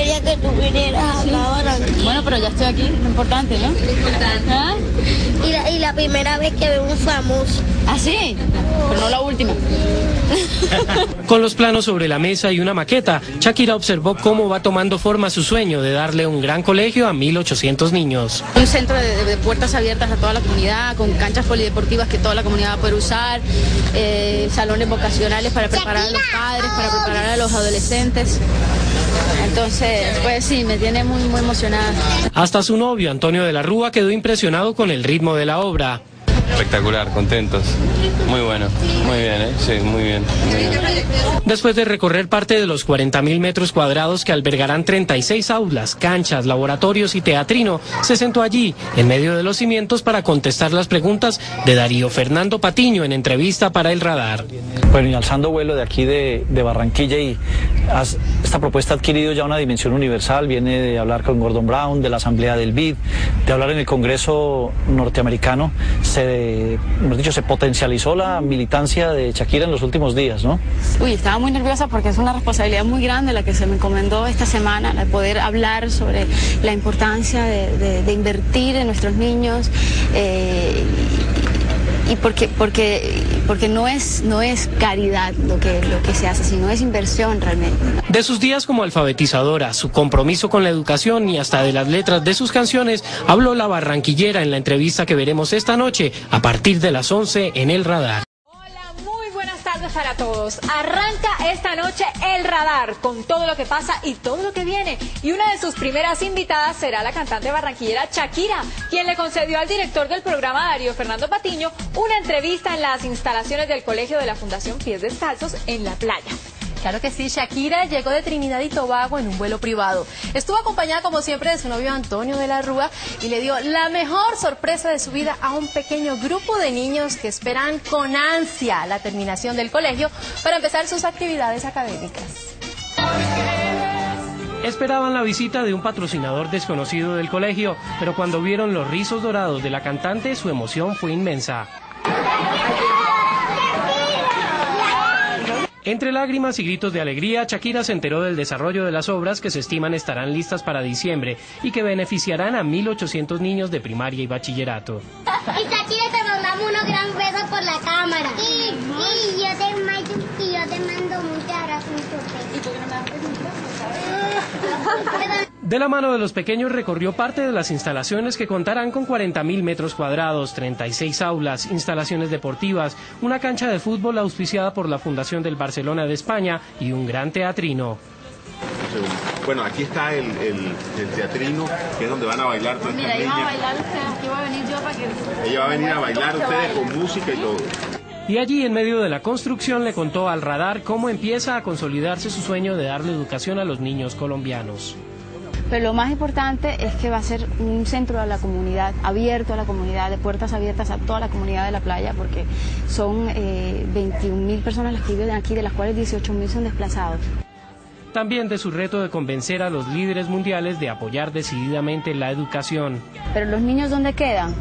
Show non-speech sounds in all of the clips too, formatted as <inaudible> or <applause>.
quería que tú vinieras a. Bueno, pero ya estoy aquí, lo importante, ¿no? ¿Ah? Y la, y la primera vez que veo un famoso. ¿Ah, sí? Pero no la última. <laughs> Con los planos sobre la mesa y una maqueta, Shakira observó cómo va tomando forma su sueño de darle un gran colegio a 1.800 niños. Un centro de, de puertas abiertas a toda la comunidad, con canchas polideportivas que toda la comunidad va a poder usar, eh, salones vocacionales para preparar a los padres, para preparar a los adolescentes. Entonces, pues sí, me tiene muy, muy emocionada. Hasta su novio, Antonio de la Rúa, quedó impresionado con el ritmo de la obra. Espectacular, contentos. Muy bueno, muy bien, ¿eh? Sí, muy bien, muy bien. Después de recorrer parte de los 40.000 metros cuadrados que albergarán 36 aulas, canchas, laboratorios y teatrino, se sentó allí, en medio de los cimientos, para contestar las preguntas de Darío Fernando Patiño en entrevista para El Radar. Bueno, y alzando vuelo de aquí de, de Barranquilla y has- esta propuesta ha adquirido ya una dimensión universal, viene de hablar con Gordon Brown, de la Asamblea del BID, de hablar en el Congreso norteamericano, se, hemos dicho, se potencializó la militancia de Shakira en los últimos días, ¿no? Uy, estaba muy nerviosa porque es una responsabilidad muy grande la que se me encomendó esta semana, la de poder hablar sobre la importancia de invertir en nuestros niños. eh, y porque, porque, porque no es, no es caridad lo que, lo que se hace, sino es inversión realmente. De sus días como alfabetizadora, su compromiso con la educación y hasta de las letras de sus canciones, habló la barranquillera en la entrevista que veremos esta noche a partir de las 11 en El Radar. Para todos. Arranca esta noche el radar con todo lo que pasa y todo lo que viene. Y una de sus primeras invitadas será la cantante barranquillera Shakira, quien le concedió al director del programa Darío Fernando Patiño una entrevista en las instalaciones del Colegio de la Fundación Pies Descalzos en la playa. Claro que sí, Shakira llegó de Trinidad y Tobago en un vuelo privado. Estuvo acompañada como siempre de su novio Antonio de la Rúa y le dio la mejor sorpresa de su vida a un pequeño grupo de niños que esperan con ansia la terminación del colegio para empezar sus actividades académicas. Esperaban la visita de un patrocinador desconocido del colegio, pero cuando vieron los rizos dorados de la cantante, su emoción fue inmensa. Entre lágrimas y gritos de alegría, Shakira se enteró del desarrollo de las obras que se estiman estarán listas para diciembre y que beneficiarán a 1.800 niños de primaria y bachillerato. Y Shakira te mandamos unos gran besos por la cámara. Y, y yo te mando, y yo te mando muchas abrazos. ¿Y por qué no me das <laughs> De la mano de los pequeños recorrió parte de las instalaciones que contarán con 40.000 metros cuadrados, 36 aulas, instalaciones deportivas, una cancha de fútbol auspiciada por la Fundación del Barcelona de España y un gran teatrino. Bueno, aquí está el, el- el teatrino, que es donde van a bailar todas estas niñas. ustedes, aquí voy a venir yo para que... Ella va a venir a bailar ustedes con música y todo. Y allí, en medio de la construcción, le contó al radar cómo empieza a consolidarse su sueño de darle educación a los niños colombianos. Pero lo más importante es que va a ser un centro a la comunidad, abierto a la comunidad, de puertas abiertas a toda la comunidad de la playa, porque son eh, 21 mil personas las que viven aquí, de las cuales 18 mil son desplazados. También de su reto de convencer a los líderes mundiales de apoyar decididamente la educación. Pero los niños, ¿dónde quedan?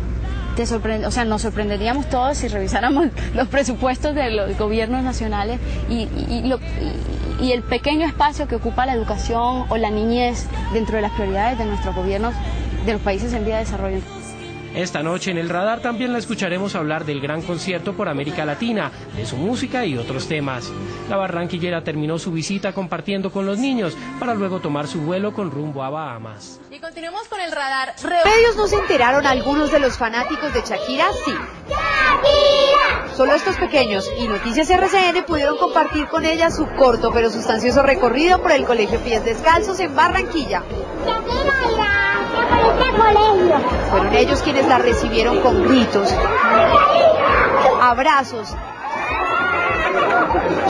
Te sorprende, o sea, nos sorprenderíamos todos si revisáramos <laughs> los presupuestos de los gobiernos nacionales y, y- y lo- y- y el pequeño espacio que ocupa la educación o la niñez dentro de las prioridades de nuestros gobiernos de los países en vía de desarrollo. Esta noche en el radar también la escucharemos hablar del gran concierto por América Latina, de su música y otros temas. La barranquillera terminó su visita compartiendo con los niños para luego tomar su vuelo con rumbo a Bahamas. Y continuemos con el radar. Medios no se enteraron, algunos de los fanáticos de Shakira sí. Solo estos pequeños y Noticias RCN pudieron compartir con ella su corto pero sustancioso recorrido por el Colegio Pies Descalzos en Barranquilla. Fueron ellos quienes la recibieron con gritos, abrazos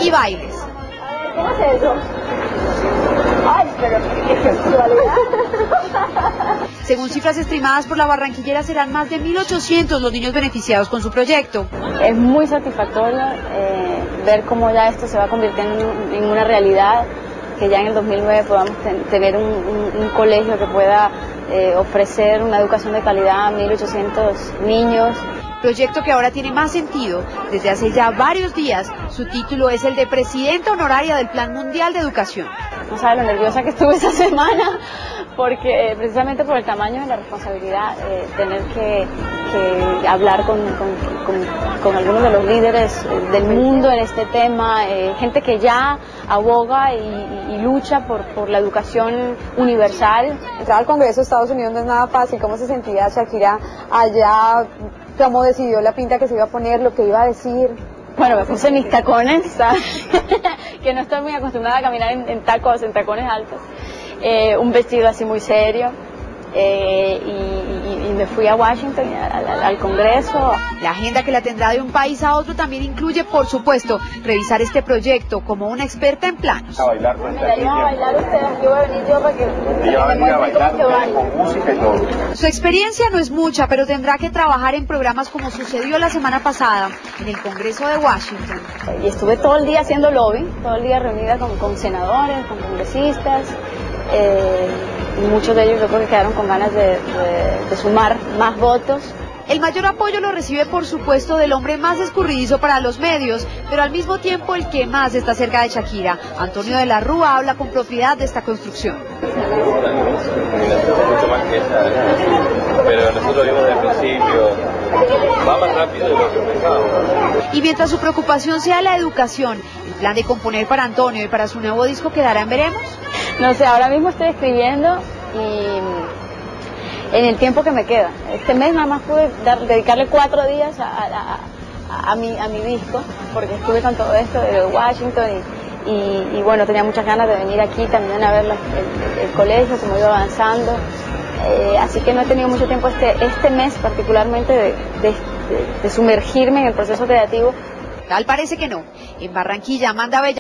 y bailes. ¿Qué es eso? Ay, pero qué. Según cifras estimadas por la barranquillera, serán más de 1.800 los niños beneficiados con su proyecto. Es muy satisfactorio eh, ver cómo ya esto se va convirtiendo en, en una realidad, que ya en el 2009 podamos ten- tener un, un- un colegio que pueda eh, ofrecer una educación de calidad a 1.800 niños. Proyecto que ahora tiene más sentido. Desde hace ya varios días, su título es el de Presidenta Honoraria del Plan Mundial de Educación. No sabe lo nerviosa que estuve esa <laughs> semana, porque precisamente por el tamaño de la responsabilidad, eh, tener que, hablar con, algunos de los líderes del mundo en este tema, eh, gente que ya aboga y, lucha por, por, la educación universal. Entrar al Congreso de Estados Unidos no es nada fácil. ¿Cómo se sentía Shakira allá? ¿Cómo decidió la pinta que se iba a poner, lo que iba a decir? Bueno, me puse mis tacones, <laughs> que no estoy muy acostumbrada a caminar en, tacos, en tacones altos. Eh, un vestido así muy serio. Eh, y, me fui a Washington, al, Congreso. La agenda que la tendrá de un país a otro también incluye, por supuesto, revisar este proyecto como una experta en planos. A bailar, pues, a bailar ustedes, yo voy a venir yo para que, me bailar, con música y todo. Su experiencia no es mucha, pero tendrá que trabajar en programas como sucedió la semana pasada en el Congreso de Washington. Y estuve todo el día haciendo lobby, todo el día reunida con, con senadores, con congresistas. Eh, muchos de ellos yo creo que quedaron con ganas de, sumar más votos. El mayor apoyo lo recibe, por supuesto, del hombre más escurridizo para los medios, pero al mismo tiempo el que más está cerca de Shakira. Antonio de la Rúa habla con propiedad de esta construcción. Pero nosotros vimos desde el principio, va más rápido de lo que pensábamos. Y mientras su preocupación sea la educación, el plan de componer para Antonio y para su nuevo disco quedará en veremos. No sé, ahora mismo estoy escribiendo y en el tiempo que me queda. Este mes nada más pude dedicarle cuatro días a, mi, a mi disco, porque estuve con todo esto de Washington y, bueno, tenía muchas ganas de venir aquí también a ver el, colegio, cómo iba avanzando. Eh, así que no he tenido mucho tiempo este, este mes particularmente de, de sumergirme en el proceso creativo. Tal parece que no. En Barranquilla, manda Bella.